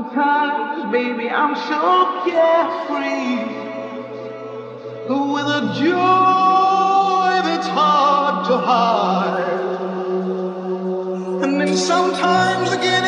Sometimes, baby, I'm so carefree with a joy that's hard to hide. And then sometimes again.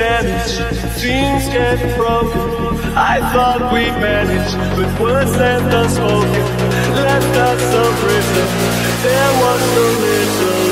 tennis, things get broken. I thought we'd manage, but words left unspoken, left us a prison. There was no rhythm.